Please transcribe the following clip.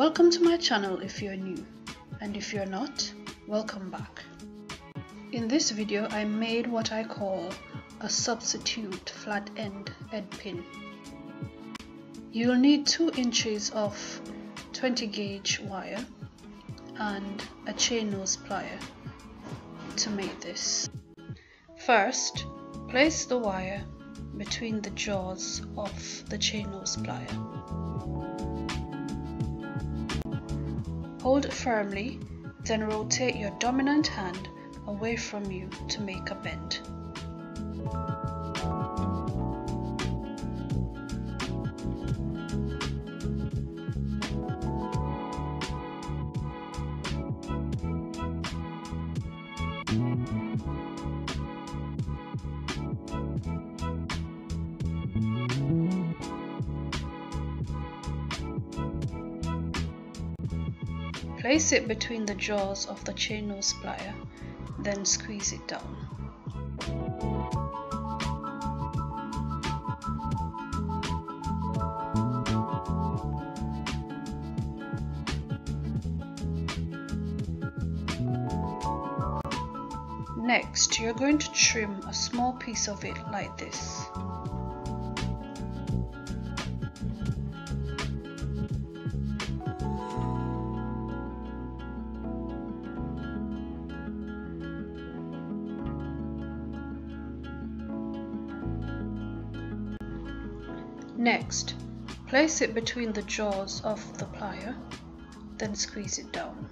Welcome to my channel if you're new, and if you're not, welcome back. In this video I made what I call a substitute flat end head pin. You'll need 2 inches of 20 gauge wire and a chain nose plier to make this. First, place the wire between the jaws of the chain nose plier. Hold firmly, then rotate your dominant hand away from you to make a bend. Place it between the jaws of the chain nose plier, then squeeze it down. Next, you're going to trim a small piece of it like this. Next, place it between the jaws of the plier, then squeeze it down.